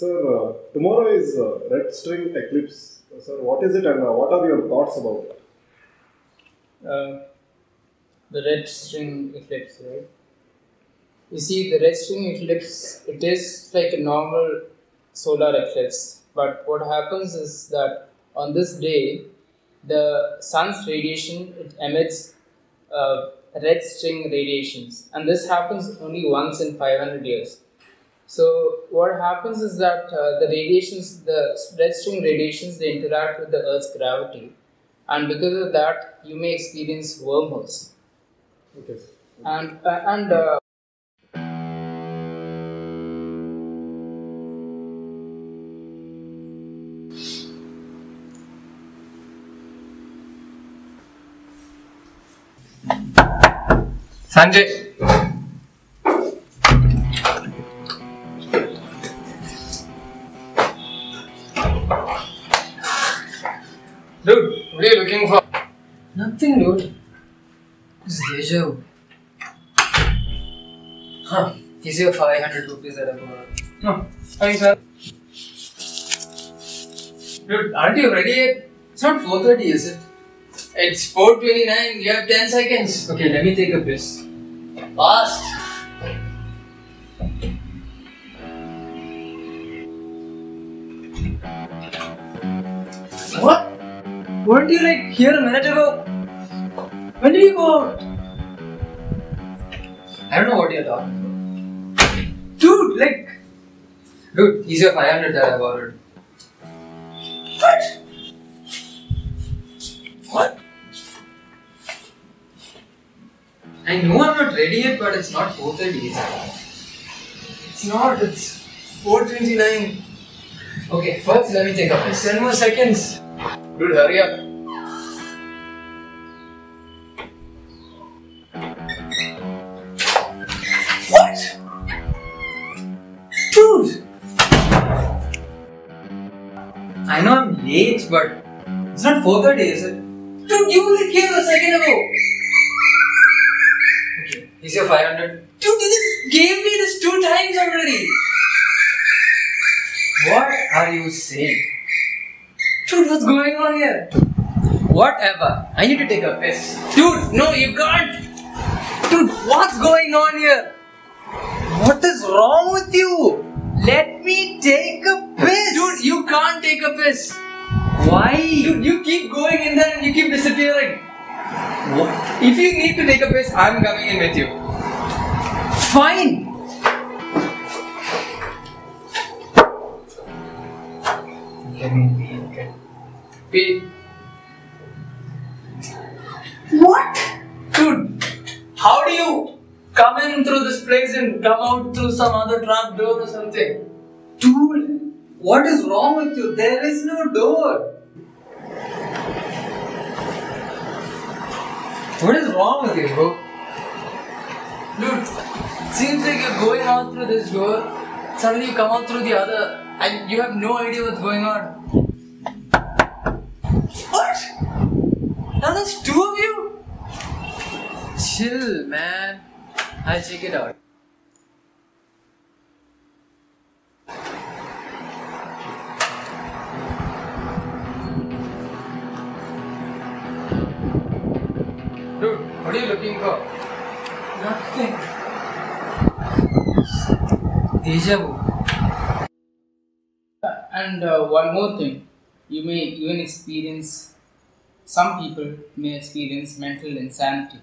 Sir, uh, tomorrow is uh, red string eclipse. Uh, Sir, what is it and uh, what are your thoughts about it? uh, the red string eclipse, right? You see, the red string eclipse, it is like a normal solar eclipse, but what happens is that on this day, the sun's radiation it emits uh, red string radiations, and this happens only once in 500 years. So what happens is that uh, the radiations, the red radiations, they interact with the Earth's gravity, and because of that, you may experience wormholes. Okay. And uh, and uh, Sanjay. Dude. It's deja vu. Huh. Here's your 500 rupees that I borrowed. Thanks, sir. Dude, aren't you ready yet? It's not 4.30, is it? It's 4.29. You have 10 seconds. Okay, let me take a piss. Fast. What? Weren't you like here a minute ago? When did you go out? I don't know what you're talking about. Dude, like. Dude, here's your 500 that I borrowed. What? What? I know I'm not ready yet, but it's not 4.30. It's not, it's 4.29. Okay, first let me take a piss. 10 more seconds. Dude, hurry up. I know I'm late, but it's not 4.30, is it? Dude, you were here a second ago. Okay, is your 500? Dude, you gave me this two times already. What are you saying? Dude, what's going on here? Whatever. I need to take a piss. Dude, no, you can't. Dude, what's going on here? What is wrong with you? Let me take a. Dude, you can't take a piss. Why? Dude, you keep going in there and you keep disappearing. What? If you need to take a piss, I'm coming in with you. Fine. Let me pee, okay? Pee. What? Dude, how do you come in through this place and come out through some other trap door or something? Dude, what is wrong with you? There is no door. What is wrong with you, bro? Dude, seems like you're going out through this door, suddenly you come out through the other, and you have no idea what's going on. What? Now there's two of you? Chill, man. I'll check it out. Dude, what are you looking for? Nothing. Deja vu. and uh, one more thing, you may even experience. Some people may experience mental insanity.